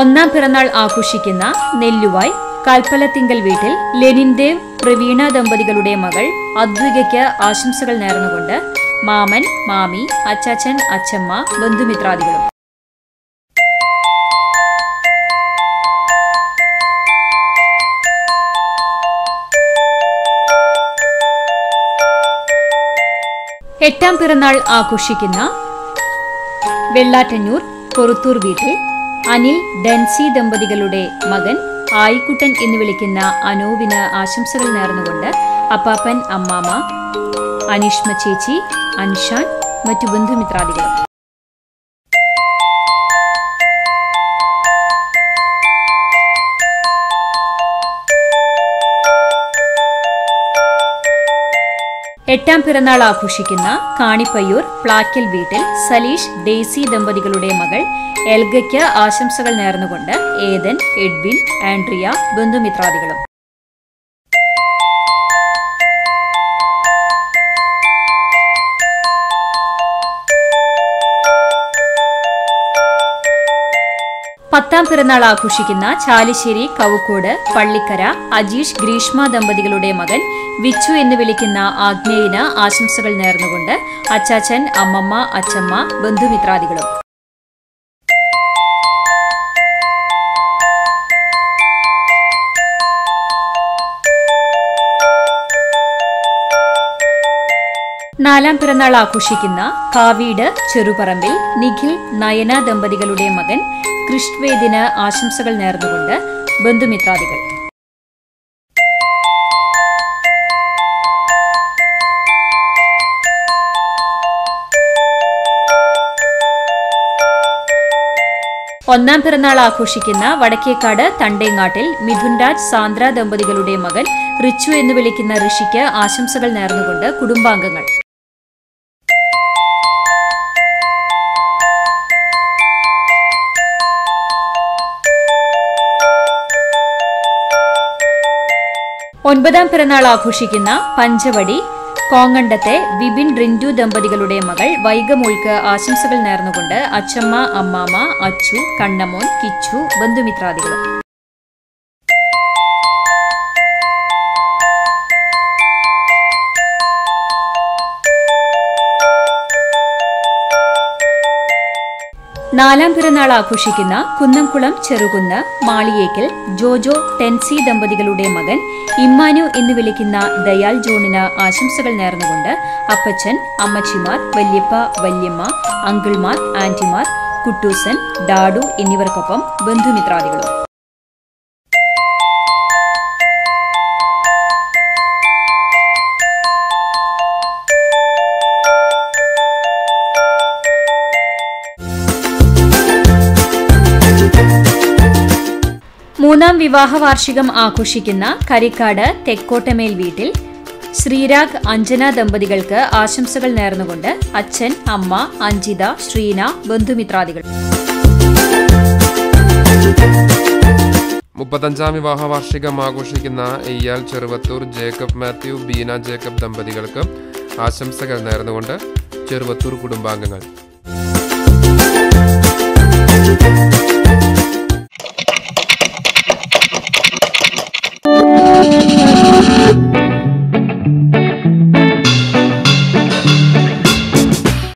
ഒന്നാം പിറന്നാൾ ആഘോഷിക്കുന്ന നെല്ലുവായ് കൽപ്പലത്തിങ്കൽ വീട്ടിൽ ലെനിൻ ദേവ് പ്രവീണ ദമ്പതികളുടെ മകൾ അദ്വികയ്ക്ക് ആശംസകൾ നേർന്നുകൊണ്ട് മാമൻ മാമി അച്ചാച്ചൻ അച്ചമ്മ ബന്ധുമിത്രാദികളും. എട്ടാം പിറന്നാൾ ആഘോഷിക്കുന്ന വെള്ളാറ്റന്നൂർ കൊറുത്തൂർ വീട്ടിൽ അനിൽ ഡെൻസി ദമ്പതികളുടെ മകൻ ആയിക്കുട്ടൻ എന്ന് വിളിക്കുന്ന അനൂപിന് ആശംസകൾ നേർന്നുകൊണ്ട് അപ്പാപ്പൻ അമ്മാമ അനീഷ്മ ചേച്ചി അൻഷാൻ മറ്റു ബന്ധുമിത്രാദികളും. എട്ടാം പിറന്നാൾ ആഘോഷിക്കുന്ന കാണിപ്പയ്യൂർ പ്ലാക്കൽ വീട്ടിൽ സലീഷ് ഡെയ്സി ദമ്പതികളുടെ മകൾ എൽഗയ്ക്ക് ആശംസകൾ നേർന്നുകൊണ്ട് ഏതൻ എഡ്വിൻ ആൻഡ്രിയ ബന്ധുമിത്രാദികളും. പത്താം പിറന്നാൾ ആഘോഷിക്കുന്ന ചാലിശ്ശേരി കവുക്കോട് പള്ളിക്കര അജീഷ് ഗ്രീഷ്മ ദമ്പതികളുടെ മകൻ വിച്ചു എന്ന് വിളിക്കുന്ന ആഗ്നേയന് ആശംസകൾ നേർന്നുകൊണ്ട് അച്ചാച്ചൻ അമ്മമ്മ അച്ചമ്മ ബന്ധുമിത്രാദികളും. നാലാം പിറന്നാൾ ആഘോഷിക്കുന്ന കാവീട് ചെറുപറമ്പിൽ നിഖിൽ നയന ദമ്പതികളുടെ മകൻ കൃഷ്വേദിന് ആശംസകൾ നേർന്നുകൊണ്ട് ബന്ധുമിത്രാദികൾ. ഒന്നാം പിറന്നാൾ ആഘോഷിക്കുന്ന വടക്കേക്കാട് തണ്ടേങ്ങാട്ടിൽ മിഥുൻ രാജ് സാന്ദ്ര ദമ്പതികളുടെ മകൻ റിച്ചു എന്ന് വിളിക്കുന്ന ഋഷിക്ക് ആശംസകൾ നേർന്നുകൊണ്ട് കുടുംബാംഗങ്ങൾ. ഒൻപതാം പിറന്നാൾ ആഘോഷിക്കുന്ന പഞ്ചവടി കോങ്ങണ്ടത്തെ വിപിൻ റിൻഡു ദമ്പതികളുടെ മകൾ വൈഗമോൾക്ക് ആശംസകൾ നേർന്നുകൊണ്ട് അച്ചമ്മ അമ്മാമ അച്ചു കണ്ണമോൻ കിച്ചു ബന്ധുമിത്രാദികളും. നാലാം പിറന്നാൾ ആഘോഷിക്കുന്ന കുന്നംകുളം ചെറുകുന്ന് മാളിയേക്കൽ ജോജോ ടെൻസി ദമ്പതികളുടെ മകൻ ഇമ്മാനു എന്ന് വിളിക്കുന്ന ദയാൽ ജോണിന് ആശംസകൾ നേർന്നുകൊണ്ട് അപ്പച്ചൻ അമ്മച്ചിമാർ വല്യപ്പ വല്യമ്മ അങ്കിൾമാർ ആന്റിമാർ കുട്ടൂസൻ ഡാഡു എന്നിവർക്കൊപ്പം ബന്ധുമിത്രാദികളും. മൂന്നാം വിവാഹ വാർഷികം ആഘോഷിക്കുന്ന കരിക്കാട് തെക്കോട്ടമേൽ വീട്ടിൽ ശ്രീരാഗ് അഞ്ജന ദമ്പതികൾക്ക് ആശംസകൾ നേർന്നുകൊണ്ട് അച്ഛൻ അമ്മ അഞ്ജിത ശ്രീന ബന്ധുമിത്രാദികൾ. മുപ്പത്തഞ്ചാം വിവാഹ വാർഷികം ആഘോഷിക്കുന്ന ഇയാൽ ചെറുവത്തൂർ ജേക്കബ് മാത്യു ബീന ജേക്കബ് ദമ്പതികൾക്ക് ആശംസകൾ നേർന്നുകൊണ്ട് ചെറുവത്തൂർ കുടുംബാംഗങ്ങൾ.